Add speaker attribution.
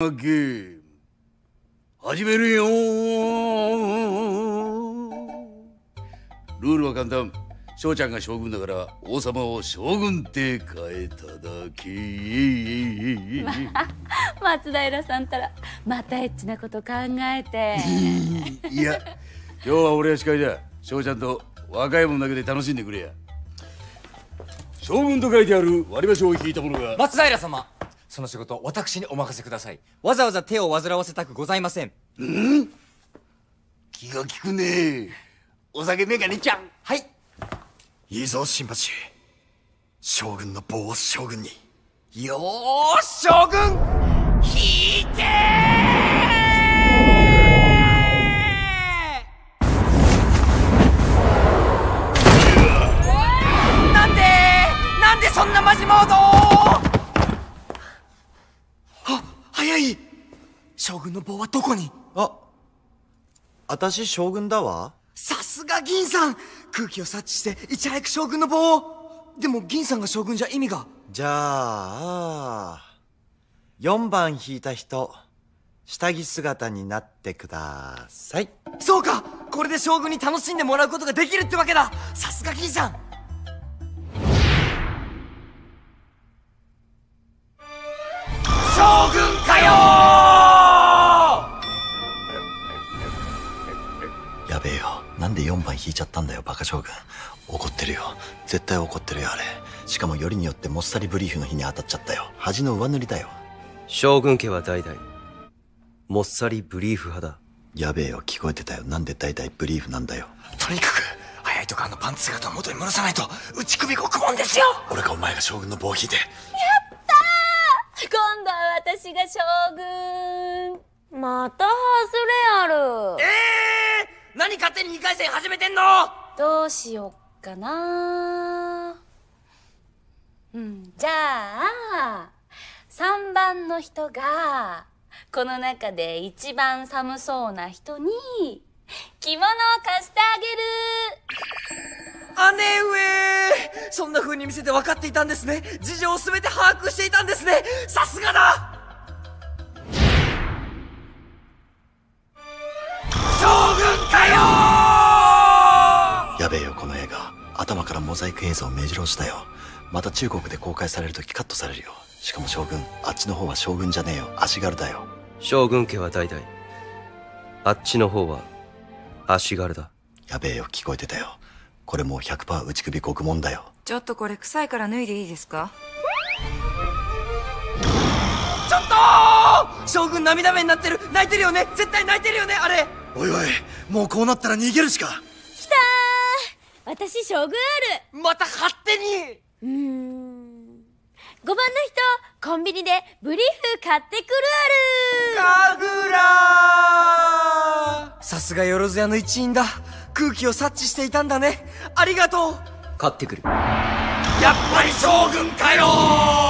Speaker 1: ゲーム始めるよ。ルールは簡単。翔ちゃんが将軍だから王様を将軍って変えただけ。
Speaker 2: 松平さんたらまたエッチなこと考えて。
Speaker 1: いや今日は俺は司会だ。翔ちゃんと若い者だけで楽しんでくれや。将軍と書いてある割り箸を引いた者が。
Speaker 3: 松平様その仕事私にお任せください。わざわざ手を煩わせたくございません。
Speaker 1: 気が利くね。お酒メガネちゃん。
Speaker 3: はい。
Speaker 4: いいぞ新八。将軍の棒を将軍に。
Speaker 3: よーし将軍。引いてなんでなんでそんなマジモードあ早い。将軍の棒はどこに？
Speaker 4: あ私将軍だわ。
Speaker 3: さすが銀さん。空気を察知していち早く将軍の棒を。でも銀さんが将軍じゃ意味が。
Speaker 4: じゃあ4番引いた人下着姿になってください。
Speaker 3: そうか。これで将軍に楽しんでもらうことができるってわけだ。さすが銀さん
Speaker 4: 4番引いちゃったんだよバカ将軍。怒ってるよ。絶対怒ってるよあれ。しかもよりによってもっさりブリーフの日に当たっちゃったよ。恥の上塗りだよ。
Speaker 5: 将軍家は代々もっさりブリーフ派だ。
Speaker 4: やべえよ聞こえてたよ。なんで代々ブリーフなんだよ。
Speaker 3: とにかく早いとかあのパンツ姿を元に戻さないと内首獄門ですよ。
Speaker 4: 俺かお前が将軍の棒を引いて。
Speaker 2: 今度は私が将軍。また外れある。
Speaker 3: えー、何勝手に2回戦始めてんの？
Speaker 2: どうしよっかな。うんじゃあ3番の人がこの中で一番寒そうな人に着物を貸してあげる。
Speaker 3: 姉上！そんな風に見せて分かっていたんですね。事情を全て把握していたんですね。さすがだ
Speaker 4: やべえよこの映画。頭からモザイク映像目白押しだよ。また中国で公開されるときカットされるよ。しかも将軍あっちの方は将軍じゃねえよ。足軽だよ。
Speaker 5: 将軍家は代々。あっちの方は足軽だ。
Speaker 4: やべえよ聞こえてたよ。これもう100%内首獄門だよ。
Speaker 6: ちょっとこれ臭いから脱いでいいですか？
Speaker 3: ちょっと！将軍涙目になってる。泣いてるよね？絶対泣いてるよね？あれ。
Speaker 4: おいおいもうこうなったら逃げるしか
Speaker 2: ー私将軍ある。
Speaker 3: また勝手に。
Speaker 2: うーん。5番の人コンビニでブリーフ買ってくるある。
Speaker 3: 神楽。さすがよろず屋の一員だ。空気を察知していたんだね。ありがとう。
Speaker 5: 勝ってくる。
Speaker 3: やっぱり将軍かよ